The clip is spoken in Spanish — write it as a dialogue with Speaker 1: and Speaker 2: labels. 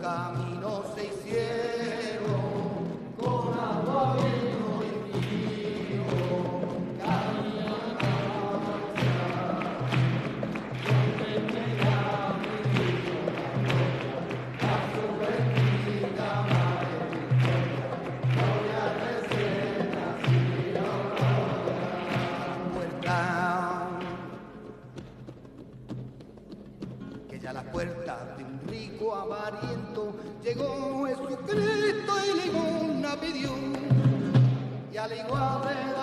Speaker 1: caminos se ya a la puerta de un rico avariento llegó Jesucristo y limona pidió. Y al igual de